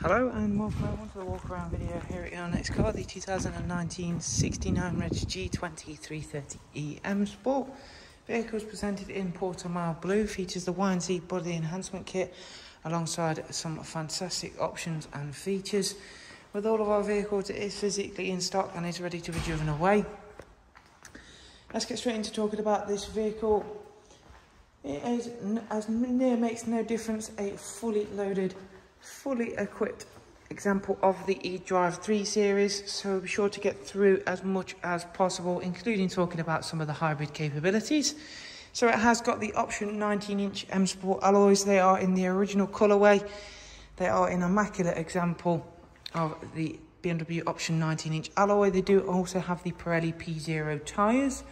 Hello and welcome everyone to the walk around video here at our next car, the 2019 69 Reg G20 330E M Sport. Vehicle is presented in Portimao Blue, features the YNC body enhancement kit alongside some fantastic options and features. With all of our vehicles it is physically in stock and is ready to be driven away. Let's get straight into talking about this vehicle. It is, as near makes no difference, a fully loaded fully equipped example of the eDrive 3 series, so be sure to get through as much as possible, including talking about some of the hybrid capabilities. So it has got the option 19-inch M Sport alloys. They are in the original colourway. They are an immaculate example of the BMW option 19-inch alloy. They do also have the Pirelli P Zero tyres.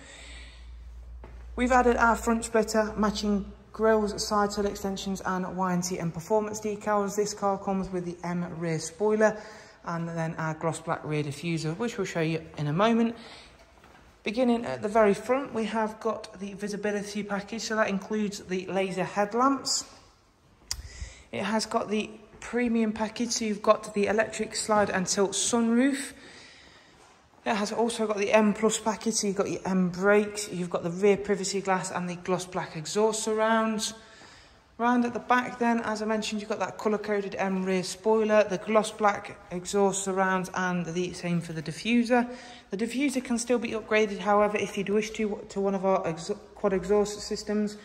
We've added our front splitter matching grills, side sill extensions and and performance decals. This car comes with the M rear spoiler and then our gloss black rear diffuser, which we'll show you in a moment. Beginning at the very front, we have got the visibility package, so that includes the laser headlamps. It has got the premium package, so you've got the electric slide and tilt sunroof. It has also got the M Plus package, so you've got your M brakes, you've got the rear privacy glass and the gloss black exhaust surrounds. Round at the back then, as I mentioned, you've got that colour-coded M rear spoiler, the gloss black exhaust surrounds and the same for the diffuser. The diffuser can still be upgraded, however, if you'd wish to, to one of our ex quad exhaust systems.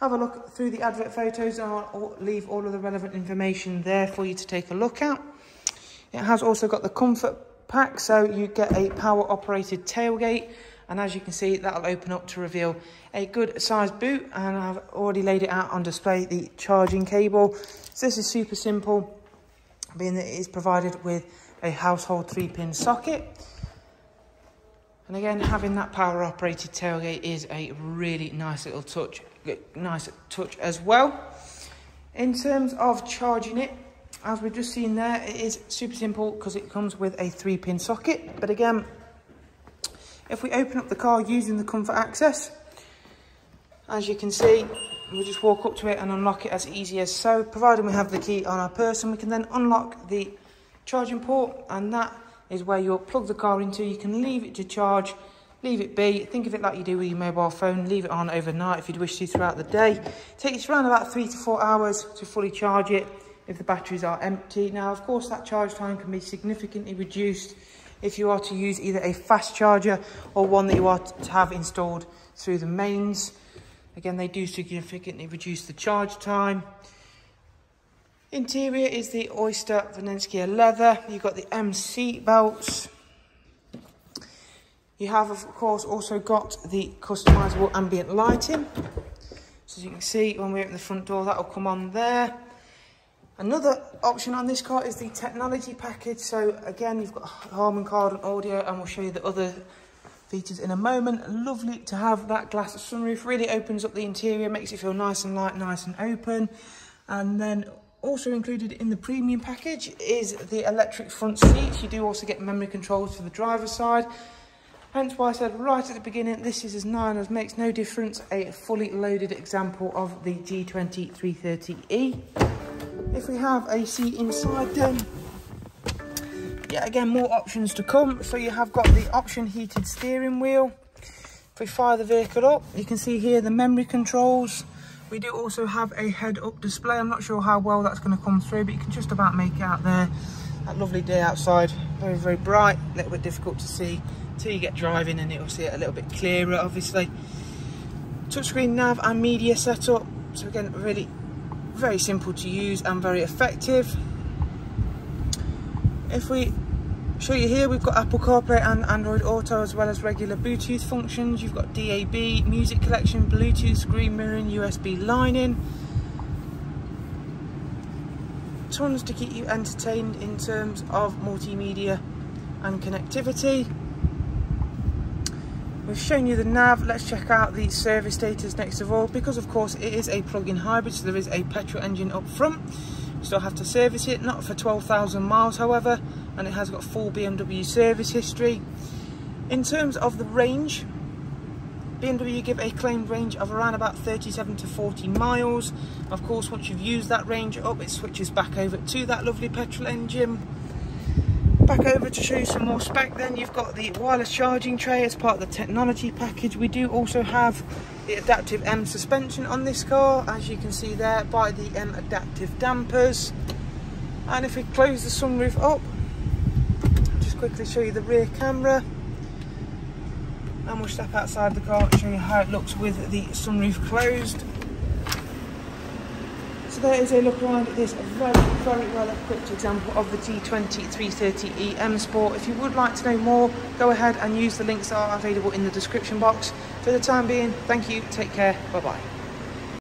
Have a look through the advert photos and I'll leave all of the relevant information there for you to take a look at. It has also got the comfort pack. So you get a power operated tailgate. And as you can see, that'll open up to reveal a good sized boot. And I've already laid it out on display, the charging cable. So this is super simple, being that it is provided with a household three pin socket. And again, having that power operated tailgate is a really nice little touch, nice touch as well. In terms of charging it, as we've just seen there, it is super simple because it comes with a three pin socket. But again, if we open up the car using the comfort access, as you can see, we just walk up to it and unlock it as easy as so. Providing we have the key on our person, we can then unlock the charging port and that is where you'll plug the car into. You can leave it to charge, leave it be. Think of it like you do with your mobile phone. Leave it on overnight if you'd wish to throughout the day. It takes around about three to four hours to fully charge it if the batteries are empty. Now, of course, that charge time can be significantly reduced if you are to use either a fast charger or one that you are to have installed through the mains. Again, they do significantly reduce the charge time. Interior is the Oyster Vernasca leather. You've got the M seat belts. You have, of course, also got the customizable ambient lighting. So as you can see, when we open the front door, that will come on there. Another option on this car is the technology package. So again, you've got Harman Kardon audio and we'll show you the other features in a moment. Lovely to have that glass sunroof. Really opens up the interior, makes it feel nice and light, nice and open. And then also included in the premium package is the electric front seats. You do also get memory controls for the driver's side. Hence why I said right at the beginning, this is as nine as makes no difference, a fully loaded example of the G20 330E. If we have a seat inside then, yeah, again, more options to come. So you have got the option heated steering wheel. If we fire the vehicle up, you can see here the memory controls. We do also have a head-up display. I'm not sure how well that's going to come through, but you can just about make out there. That lovely day outside, very, very bright, a little bit difficult to see until you get driving and it'll see it a little bit clearer, obviously. Touchscreen nav and media setup. So again, really very simple to use and very effective. If we show you here, we've got Apple CarPlay and Android Auto as well as regular Bluetooth functions. You've got DAB, music collection, Bluetooth, screen mirroring, USB line-in. Tons to keep you entertained in terms of multimedia and connectivity. We've shown you the nav, let's check out the service status next of all because of course it is a plug-in hybrid so there is a petrol engine up front. We still have to service it, not for 12,000 miles however, and it has got full BMW service history. In terms of the range, BMW give a claimed range of around about 37 to 40 miles. Of course, once you've used that range up, it switches back over to that lovely petrol engine. Back over to show you some more spec then, you've got the wireless charging tray as part of the technology package. We do also have the adaptive M suspension on this car, as you can see there by the M adaptive dampers. And if we close the sunroof up, just quickly show you the rear camera. And we'll step outside the car and show you how it looks with the sunroof closed. There is a look around at this very, very well equipped example of the G20 330e M Sport. If you would like to know more, go ahead and use the links that are available in the description box. For the time being, thank you, take care, bye bye.